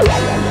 Yeah.